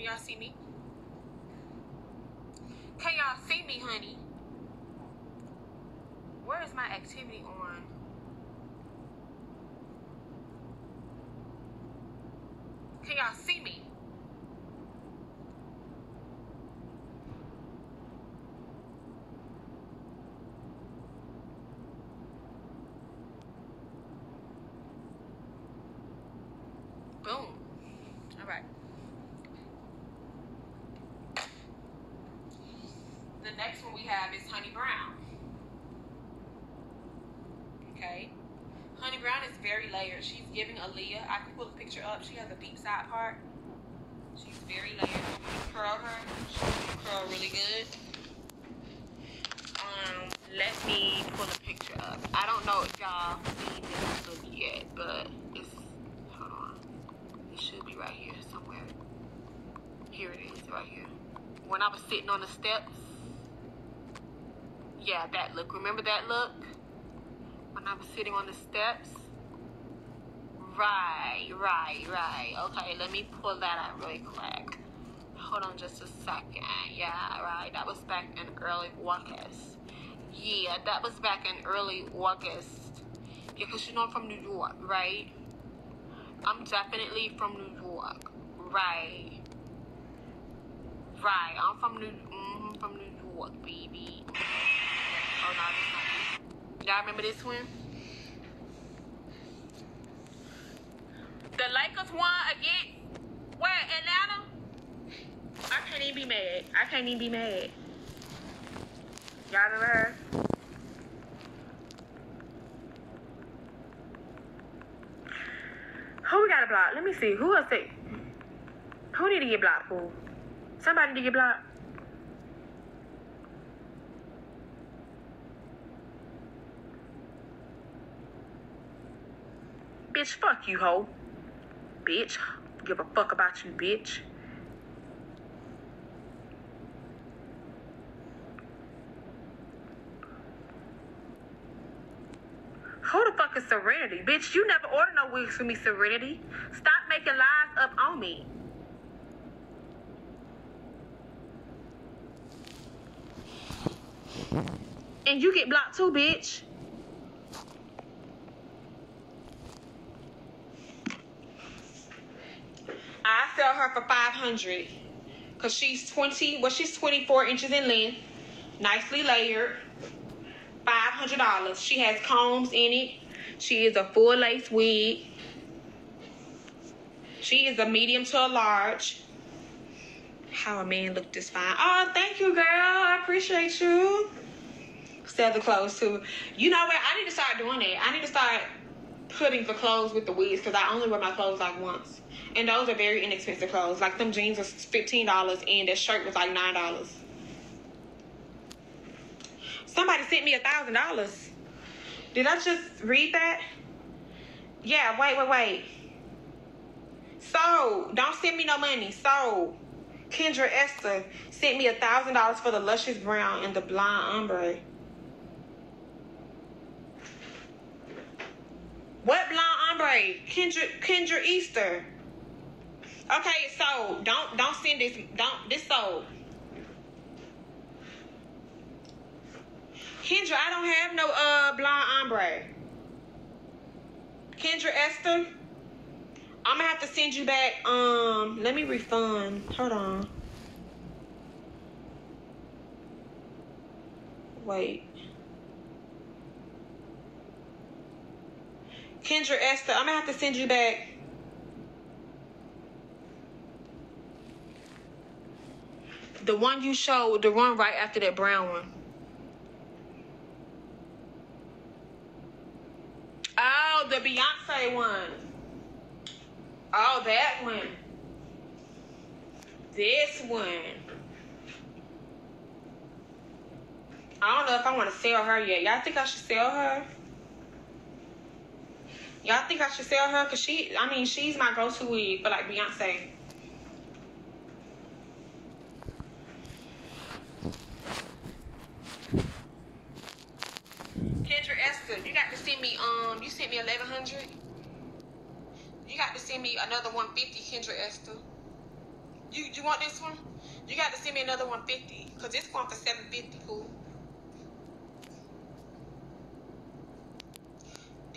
Can y'all see me? Can y'all see me, honey? Where is my activity on? Can y'all see me? Boom. All right. The next one we have is Honey Brown. Okay. Honey Brown is very layered. She's giving Aaliyah. I can pull the picture up. She has a deep side part. She's very layered. Curl her. She curl really good. Um, let me pull a picture up. I don't know if y'all seen this look yet, but it's hold on. It should be right here somewhere. Here it is, right here. When I was sitting on the steps. Yeah, that look. Remember that look? When I was sitting on the steps? Right, right, right. Okay, let me pull that out really quick. Hold on just a second. Yeah, right. That was back in early August. Yeah, that was back in early August. Yeah, because you know I'm from New York, right? I'm definitely from New York. Right. Right. I'm from New mm, from New York, baby. Oh no. Y'all remember this one? The Lakers won again. Where Atlanta? I can't even be mad. I can't even be mad. Y'all heard? Who we got to block? Let me see. Who else? They... Who need to get blocked, fool? Somebody need to get blocked. Bitch, fuck you, hoe. Bitch. Give a fuck about you, bitch. Who the fuck is Serenity? Bitch, you never ordered no wigs for me, Serenity. Stop making lies up on me. And you get blocked too, bitch. I sell her for 500 because she's 20, well, she's 24 inches in length, nicely layered. $500. She has combs in it. She is a full lace wig. She is a medium to a large. How a man look this fine. Oh, thank you, girl. I appreciate you. Sell the clothes too. You know what? I need to start doing that. I need to start putting the clothes with the weeds because I only wear my clothes like once. And those are very inexpensive clothes. Like them jeans was $15 and that shirt was like $9. Somebody sent me a thousand dollars. Did I just read that? Yeah, wait, wait, wait. So, don't send me no money. So, Kendra Esther sent me a thousand dollars for the luscious brown and the blonde ombre. What blonde ombre? Kendra Kendra Easter. Okay, so don't don't send this don't this so Kendra, I don't have no uh blonde ombre. Kendra Esther, I'm gonna have to send you back. Um, let me refund. Hold on. Wait. Kendra Esther, I'm gonna have to send you back. The one you showed, the one right after that brown one. Oh, the Beyonce one. Oh, that one. This one. I don't know if I want to sell her yet. Y'all think I should sell her? Y'all think I should sell her? Cause she, I mean, she's my go-to wig for like Beyonce. Kendra Esther, you got to send me um you sent me eleven hundred. You got to send me another one fifty, Kendra Esther. You you want this one? You got to send me another 150 because it's going for 750, cool.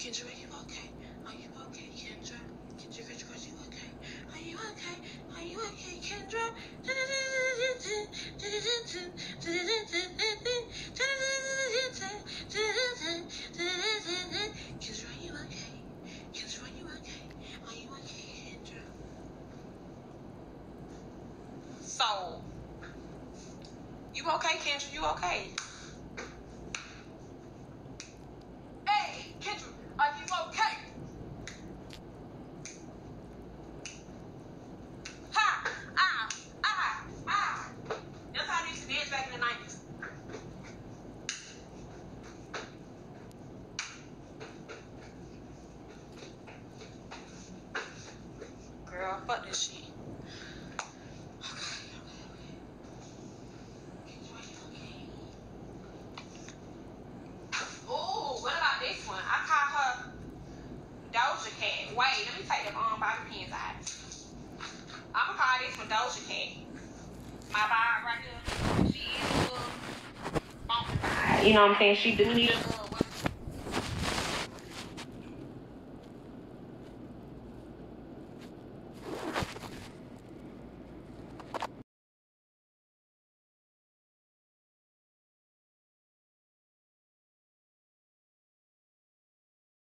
So, you okay, Are you okay, Kendra? Kendra, are you okay? Hey, Kendra, are you okay? Ha! Ah! Ah! Ah! That's how they used to dance back in the 90s. Girl, fuck this shit. Oh, what about this one? I call her Doja Cat. Wait, let me take them on bobby pins out. I'm gonna call this one Doja Cat. My vibe right here. She is a little funky. You know what I'm saying? She do need a little